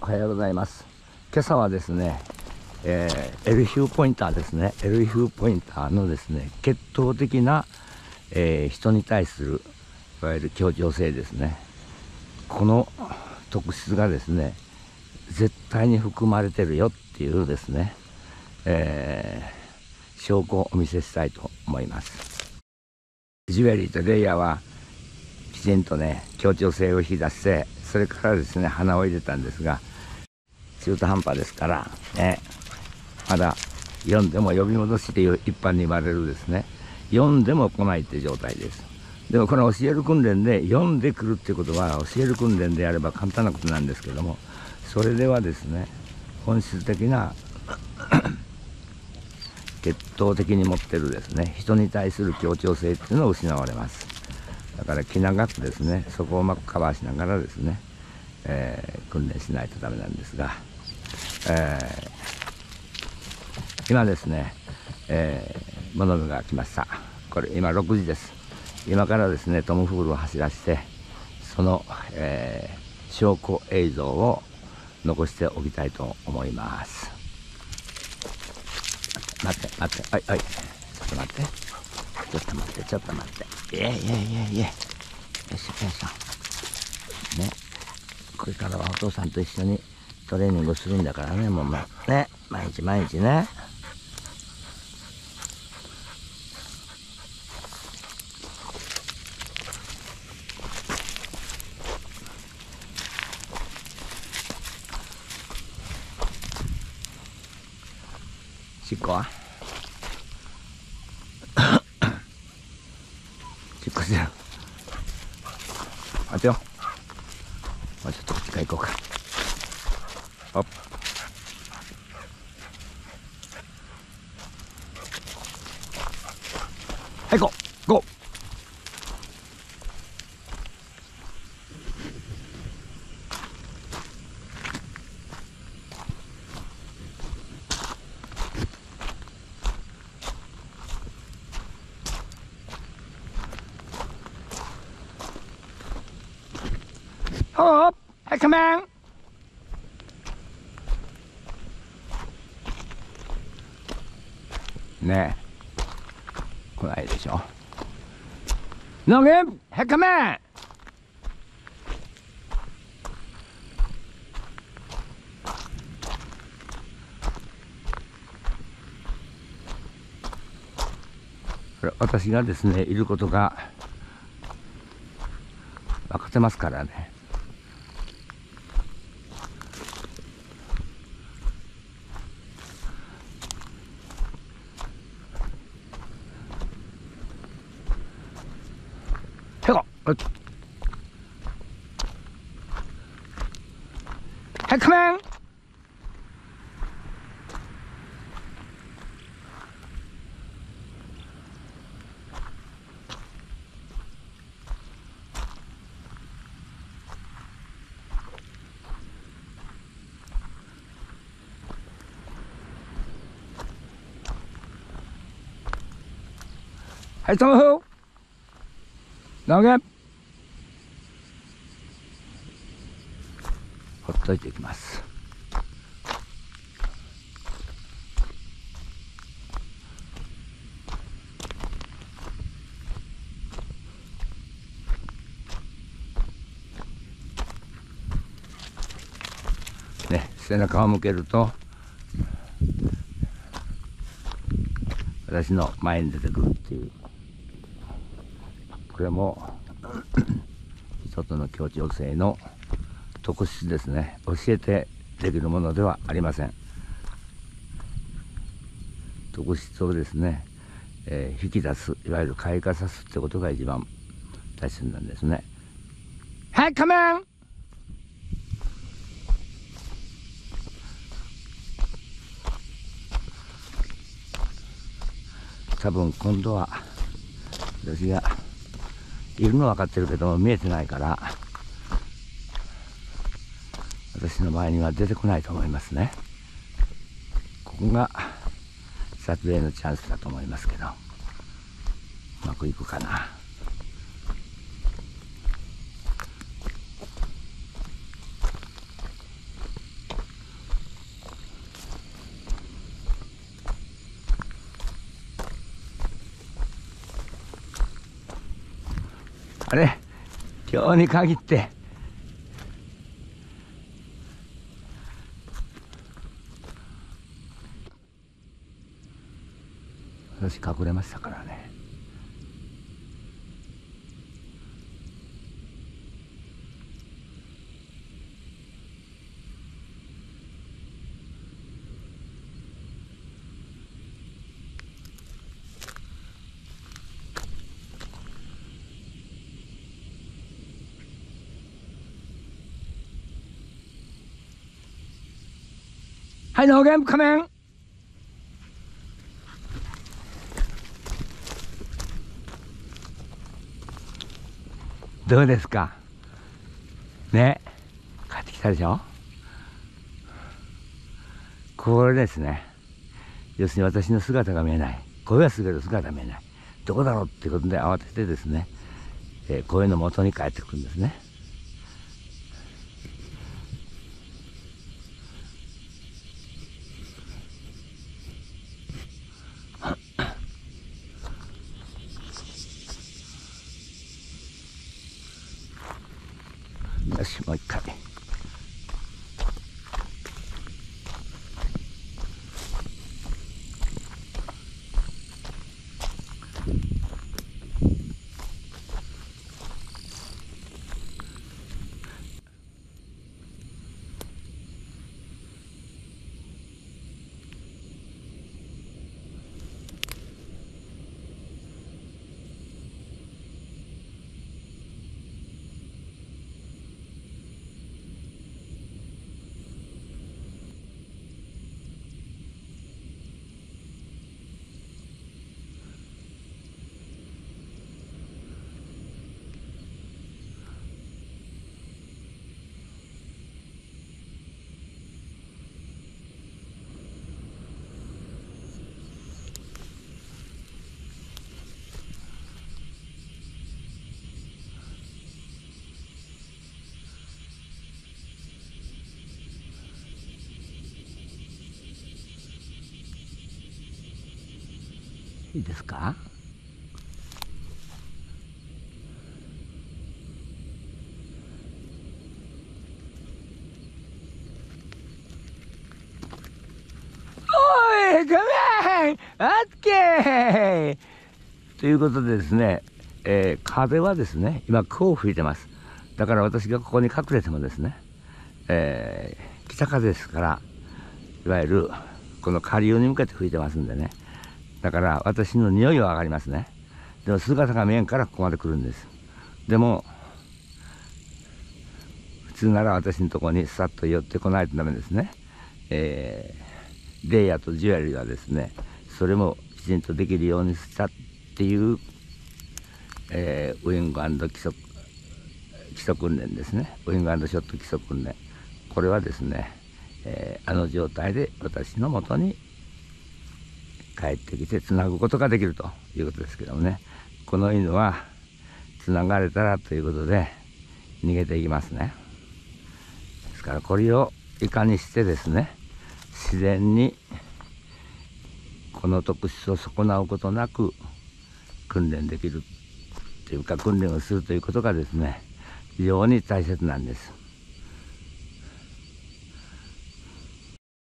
おはようございます。今朝はですね、えー、エルヒューポインターですね。エルヒューポインターのですね血統的な、えー、人に対するいわゆる協調性ですね。この特質がですね絶対に含まれてるよっていうですね、えー、証拠をお見せしたいと思います。ジュエリーとレイヤーはきちんとね協調性を引き出してそれからですね花を入れたんですが中途半端ですからねまだ読んでも呼び戻しという一般に言われるですね。読んでも来ないって状態です。でもこの教える訓練で読んでくるっていうことは教える訓練であれば簡単なことなんですけどもそれではですね本質的な血統的に持ってるですね人に対する協調性っていうのを失われます。だから気長くですねそこをうまくカバーしながらですね、えー、訓練しないとダメなんですが、えー、今ですね、えー、物部が来ました。これ今6時です。今からですねトムフールを走らせてその、えー、証拠映像を残しておきたいと思います。待って待ってはいはい。ちょっと待って。ちょっと待ってちょっと待って。いえいえいえいえ。よいしょよいしょ。ね。これからはお父さんと一緒にトレーニングするんだからねもうまね。毎日毎日ね。しっこは？こちら待てよもうちょっとこっちから行こうかホッはい行こうゴーホーはい、カメンねえ来ないでしょノゲンはい、カメン私がですねいることが分かってますからね手がはいはいカメンはい、トムフ投げほっといていきます。ね背中を向けると私の前に出てくるっていう。これも 一つの協調性の特質ですね。教えてできるものではありません。特質をですね、えー、引き出すいわゆる開花さすってことが一番大切なんですね。はいカメン！多分今度は私がいるの分かってるけども見えてないから私の場合には出てこないと思いますね。ここが撮影のチャンスだと思いますけどうまくいくかな。あれ？今日に限って私隠れましたからね。はい、ノーゲーム仮面どうですか？ね帰ってきたでしょ？これですね。要するに私の姿が見えない。声はするけど姿が見えない。どこだろうってことで慌ててですね、えー、声の元に帰ってくるんですね。よしもう一回いいですか？おい、ごめんオッケーということでですね、えー、風はですね、今、こう吹いてます。だから私がここに隠れてもですね、えー、北風ですから、いわゆる、この下流に向けて吹いてますんでね、だから私の匂いは上がりますね。でも姿が見えんからここまで来るんです。でも、普通なら私のところにさっと寄ってこないとダメですね。えー、レイヤーとジュエリーはですね、それもきちんとできるようにしたっていう、えー、ウィング基礎基礎訓練ですね。ウィングショット基礎訓練。これはですね、えー、あの状態で私のもとに帰ってきてつなぐことができるということですけどもね。この犬はつながれたらということで逃げていきますね。ですからこれをいかにしてですね自然にこの特質を損なうことなく訓練できるというか訓練をするということがですね非常に大切なんです。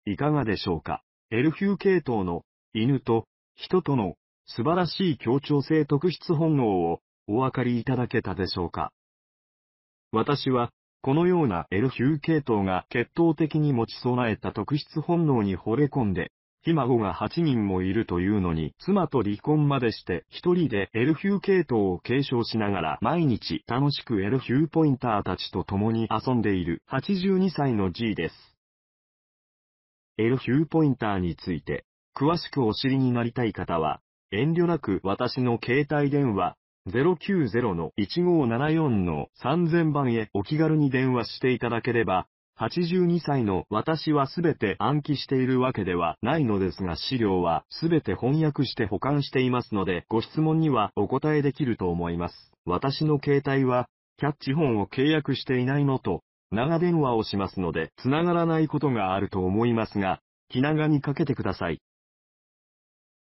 いかがでしょうか？エルフュー系統の犬と人との素晴らしい協調性特質本能をお分かりいただけたでしょうか。私は、このような L ヒュー系統が血統的に持ち備えた特質本能に惚れ込んで、ひ孫が8人もいるというのに、妻と離婚までして一人でエルフュー系統を継承しながら毎日楽しくエルフューポインターたちと共に遊んでいる82歳の G です。エルフューポインターについて詳しくお知りになりたい方は、遠慮なく私の携帯電話090-1574-3000番へお気軽に電話していただければ、82歳の私はすべて暗記しているわけではないのですが資料はすべて翻訳して保管していますのでご質問にはお答えできると思います。私の携帯はキャッチ本を契約していないのと長電話をしますので繋がらないことがあると思いますが気長にかけてください。